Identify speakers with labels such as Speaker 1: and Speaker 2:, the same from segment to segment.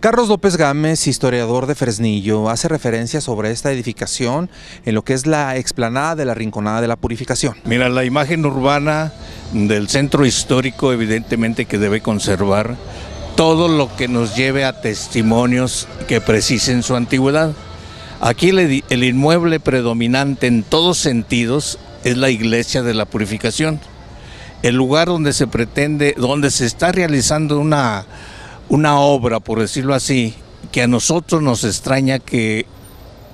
Speaker 1: Carlos López Gámez, historiador de Fresnillo, hace referencia sobre esta edificación en lo que es la explanada de la Rinconada de la Purificación.
Speaker 2: Mira, la imagen urbana del centro histórico evidentemente que debe conservar todo lo que nos lleve a testimonios que precisen su antigüedad. Aquí el, el inmueble predominante en todos sentidos es la iglesia de la purificación. El lugar donde se pretende, donde se está realizando una, una obra, por decirlo así, que a nosotros nos extraña que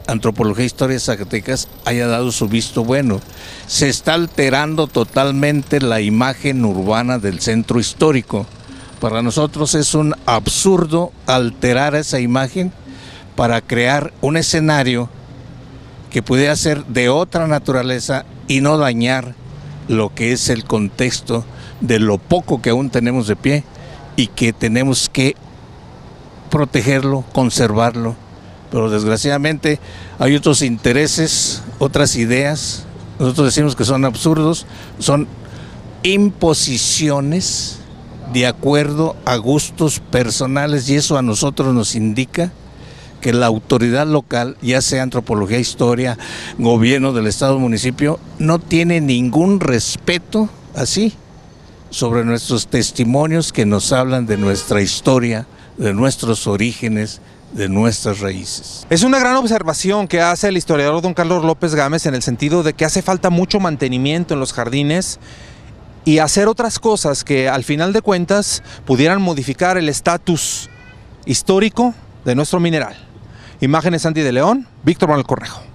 Speaker 2: Antropología e Historia Zacatecas haya dado su visto bueno. Se está alterando totalmente la imagen urbana del centro histórico. Para nosotros es un absurdo alterar esa imagen para crear un escenario que pudiera ser de otra naturaleza y no dañar lo que es el contexto de lo poco que aún tenemos de pie y que tenemos que protegerlo, conservarlo. Pero desgraciadamente hay otros intereses, otras ideas, nosotros decimos que son absurdos, son imposiciones de acuerdo a gustos personales y eso a nosotros nos indica que la autoridad local, ya sea antropología, historia, gobierno del estado, municipio, no tiene ningún respeto así sobre nuestros testimonios que nos hablan de nuestra historia, de nuestros orígenes, de nuestras raíces.
Speaker 1: Es una gran observación que hace el historiador don Carlos López Gámez en el sentido de que hace falta mucho mantenimiento en los jardines y hacer otras cosas que al final de cuentas pudieran modificar el estatus histórico de nuestro mineral. Imágenes Santi de León, Víctor Manuel Correjo.